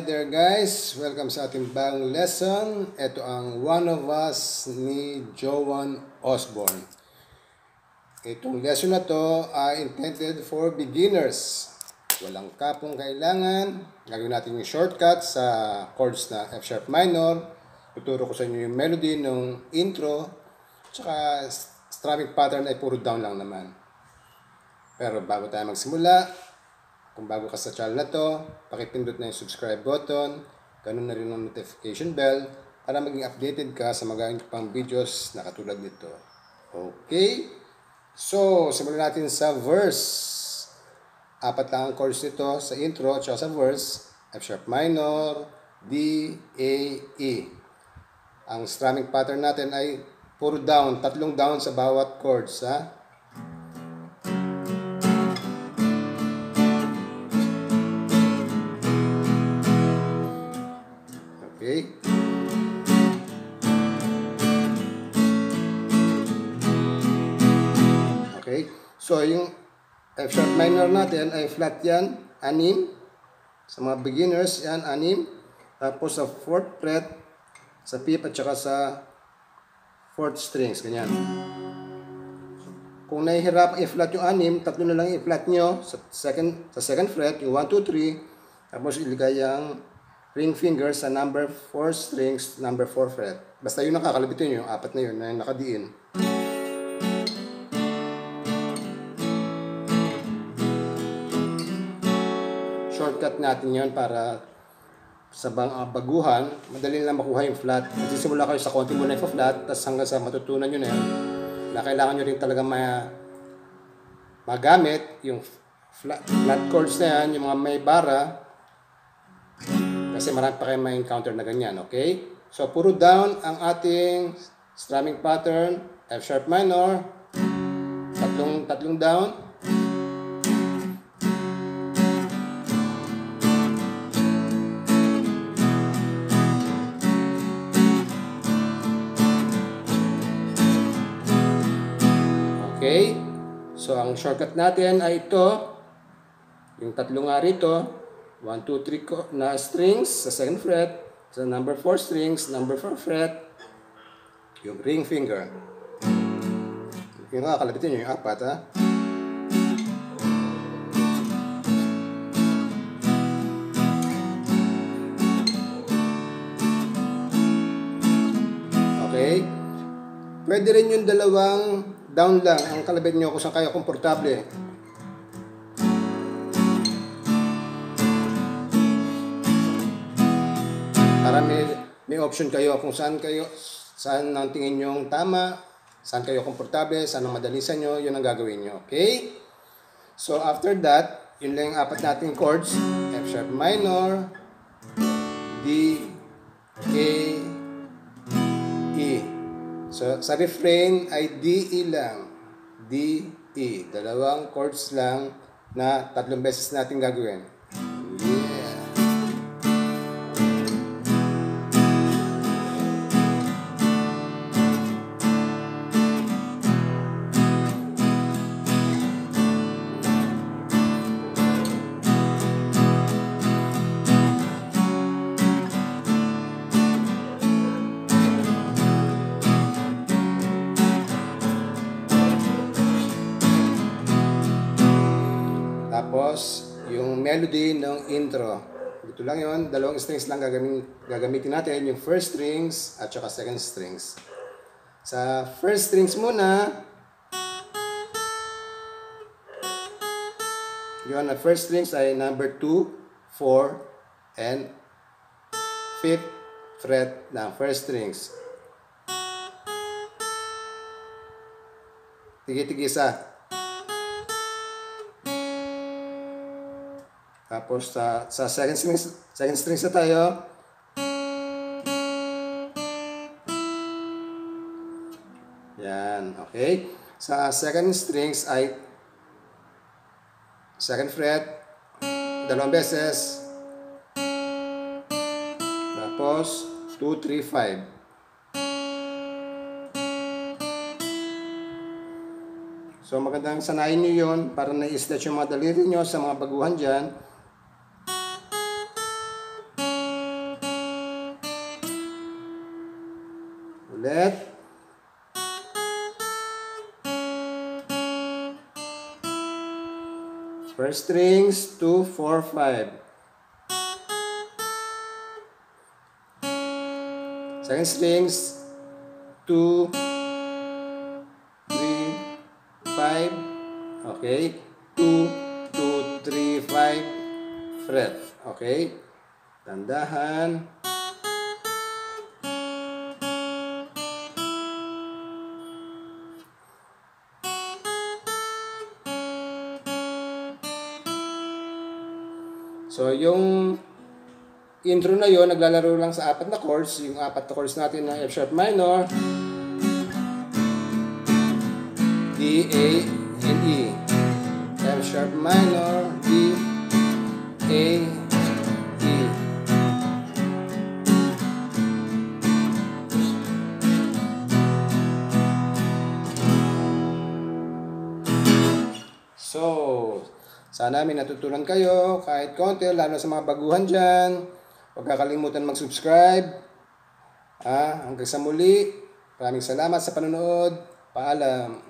Hi there guys! Welcome sa ating bagong lesson. Ito ang One of Us ni Joan Osborne. Itong lesson na to ay intended for beginners. Walang kapong kailangan. Gagawin natin yung shortcut sa chords na F sharp minor. Tuturo ko sa inyo yung melody ng intro. Tsaka strumming pattern ay puro down lang naman. Pero bago tayo magsimula, kung bago ka sa channel na to, pakipindot na yung subscribe button, ganun na rin ang notification bell para maging updated ka sa mga pang videos na katulad nito. Okay? So, simulan natin sa verse. Apat lang ang chords nito sa intro at sa verse. F sharp minor, D, A, E. Ang strumming pattern natin ay puro down, tatlong down sa bawat chords. Ha? Okay? So, yung F sharp minor natin ay flat yan, anim. Sa mga beginners, yan, anim. Tapos sa 4th fret, sa fifth at saka sa 4th strings, ganyan. Kung nahihirap i-flat yung anim, tatlo na lang i-flat nyo sa second, sa second fret, yung 1, 2, 3. Tapos iligay ang ring finger sa number 4 strings, number 4 fret. Basta yun nakakalabitin yung apat na yun na nakadiin. Shortcut natin yon para sa bang uh, baguhan, madali lang makuha yung flat. Kasi simula kayo sa konti muna yung flat, tapos hanggang sa matutunan nyo na yun, na kailangan nyo rin talaga ma magamit yung flat, flat chords na yan, yung mga may bara, kasi marami pa kayo ma-encounter na ganyan, okay? So, puro down ang ating strumming pattern, F sharp minor, tatlong, tatlong down, So, ang shortcut natin ay ito. Yung tatlo nga rito. 1, 2, 3 na strings sa second fret. Sa number 4 strings, number 4 fret. Yung ring finger. Yung nga, kalabitin nyo yung apat, ha? Okay? Pwede rin yung dalawang down lang ang kalabit nyo kung saan kayo komportable. Para may, may option kayo kung saan kayo, saan ang tingin nyo tama, saan kayo komportable, saan ang madali sa nyo, yun ang gagawin nyo. Okay? So, after that, yun lang apat nating chords. F sharp minor, D, E. So, sa refrain ay D-E lang. D-E. Dalawang chords lang na tatlong beses natin gagawin. Tapos, yung melody ng intro. Dito lang yon Dalawang strings lang gagamitin, gagamitin natin. Yung first strings at saka second strings. Sa first strings muna, yun, na first strings ay number 2, 4, and 5th fret ng first strings. Tigi-tigisa. Tapos sa, sa second strings, second strings na tayo. Yan, okay? Sa second strings ay second fret, dalawang beses. Tapos 2, 3, 5. So magandang sanayin nyo yun para na-stretch yung mga daliri nyo sa mga baguhan dyan. Ulit. First strings, 2, 4, 5. Second strings, 2, 3, 5. Okay. 2, 2, 3, 5. Fret. Okay. Tandahan. So, yung intro na yon naglalaro lang sa apat na chords. Yung apat na chords natin ng F sharp minor, D, A, and E. F sharp minor, D, A, sana may natutunan kayo kahit konti, lalo sa mga baguhan dyan. Huwag kakalimutan mag-subscribe. Ah, hanggang sa muli. Maraming salamat sa panonood. Paalam.